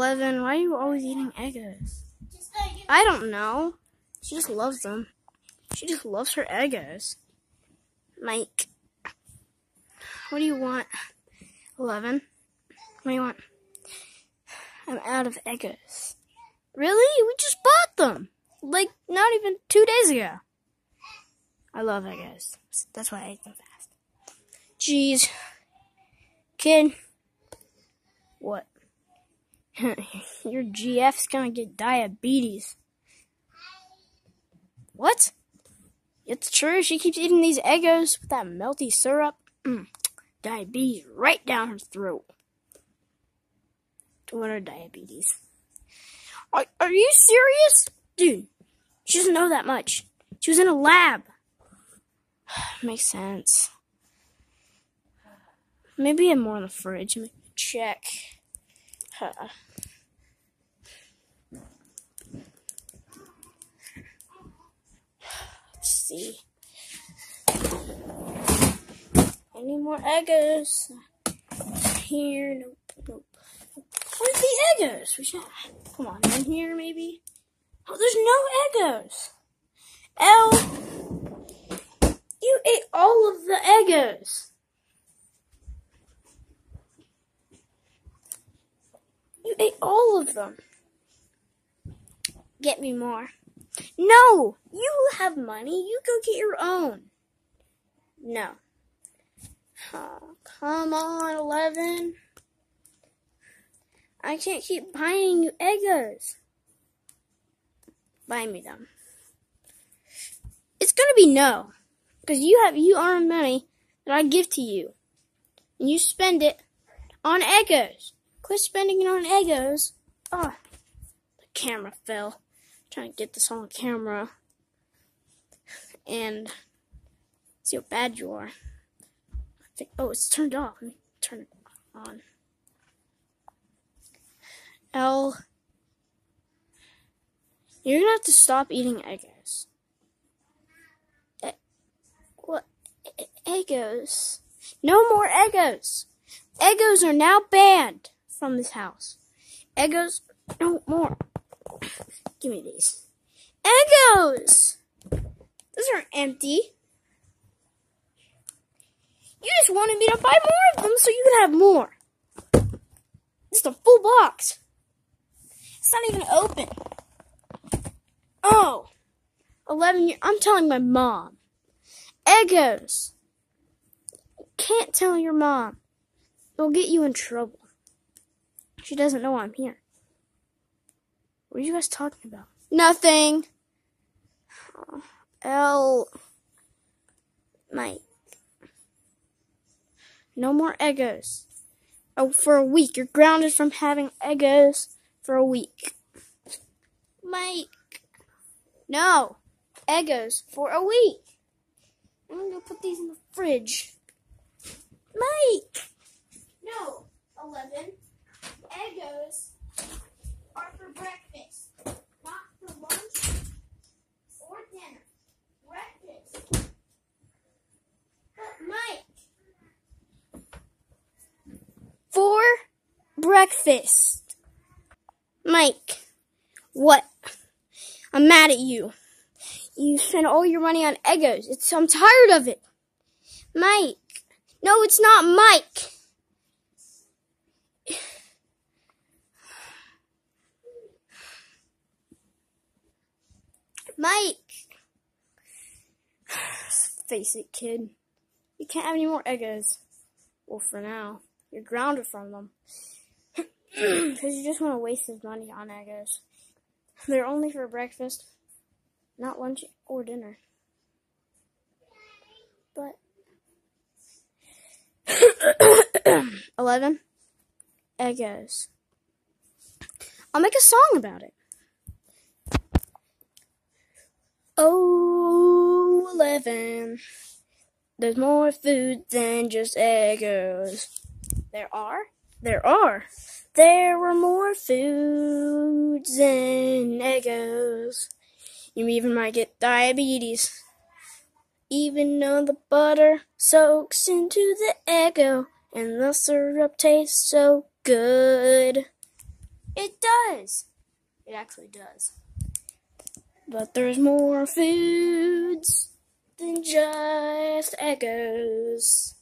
Eleven, why are you always eating Eggos? I don't know. She just loves them. She just loves her Eggos. Mike, what do you want? Eleven, what do you want? I'm out of Eggos. Really? We just bought them. Like, not even two days ago. I love Eggos. That's why I ate them fast. Jeez. Kid. What? Your GF's gonna get diabetes. What? It's true. She keeps eating these Eggos with that melty syrup. Mm. Diabetes right down her throat. What are diabetes? Are, are you serious? Dude, she doesn't know that much. She was in a lab. Makes sense. Maybe I have more in the fridge. Let me check. Huh. Let's see. Any more Eggos? Here, nope, nope. Where's the Eggos? We should, come on, in here maybe? Oh, there's no Eggos. El, you ate all of the Eggos. You ate all of them. Get me more. No! You have money. You go get your own. No. Oh, come on, Eleven. I can't keep buying you Eggos. Buy me them. It's gonna be no. Because you have, you earn money that I give to you. And you spend it on Eggos. Quit spending it on Eggos. Oh, ah, the camera fell. I'm trying to get this on camera. And see how bad you are. I think, oh, it's turned off. Let me turn it on. El. You're gonna have to stop eating egos. What? E- Eggos? No more egos. Egos are now banned from this house. Eggos, no more. Give me these. Eggos! Those are empty. You just wanted me to buy more of them so you could have more. It's a full box. It's not even open. Oh, 11 years. I'm telling my mom. Eggos. Can't tell your mom. It'll get you in trouble. She doesn't know I'm here. What are you guys talking about? Nothing. El. Mike. No more egos. Oh, for a week. You're grounded from having egos for a week. Mike. No. Egos for a week. I'm gonna put these in the fridge. Mike. No. 11. Eggos are for breakfast, not for lunch or dinner. Breakfast. Mike. For breakfast. Mike. What? I'm mad at you. You spend all your money on Eggos. It's, I'm tired of it. Mike. No, it's not Mike. Mike! Face it, kid. You can't have any more Eggos. Well, for now. You're grounded from them. Because you just want to waste his money on Eggos. They're only for breakfast, not lunch or dinner. But. 11. Eggos. I'll make a song about it. Oh, 11. There's more food than just Eggos. There are? There are. There were more foods than Eggos. You even might get diabetes. Even though the butter soaks into the Eggo and the syrup tastes so good. It does. It actually does. But there's more foods than just Eggos.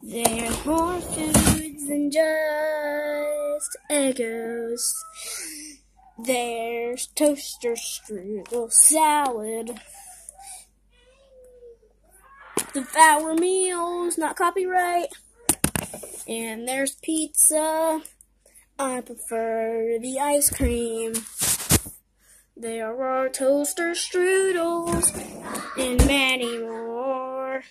There's more foods than just Eggos. There's toaster strudel salad. The Devour meals, not copyright. And there's pizza. I prefer the ice cream. There are toaster strudels and many more.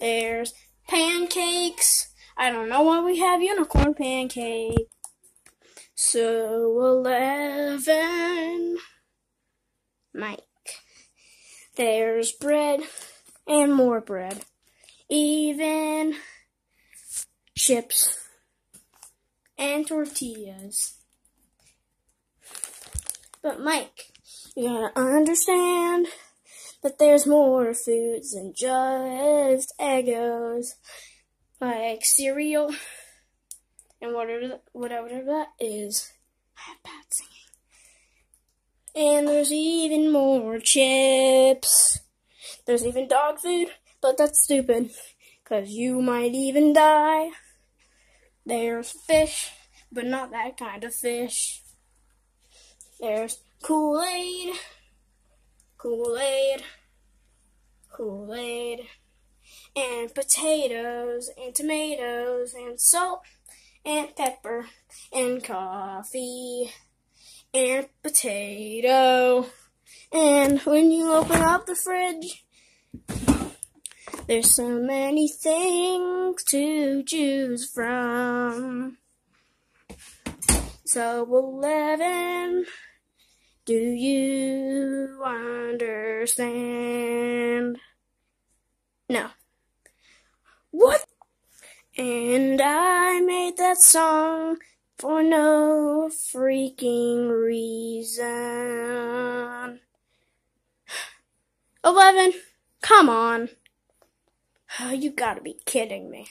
There's pancakes. I don't know why we have unicorn pancake. So eleven. Mike. There's bread and more bread. Even chips and tortillas. But Mike, you gotta understand that there's more foods than just egos, like cereal and whatever whatever that is. I have bad singing. And there's even more chips. There's even dog food, but that's stupid, cause you might even die. There's fish, but not that kind of fish. There's Kool-Aid, Kool-Aid, Kool-Aid, and potatoes, and tomatoes, and salt, and pepper, and coffee, and potato. And when you open up the fridge, there's so many things to choose from. So, 11, do you understand? No. What? And I made that song for no freaking reason. 11, come on. Oh, you gotta be kidding me.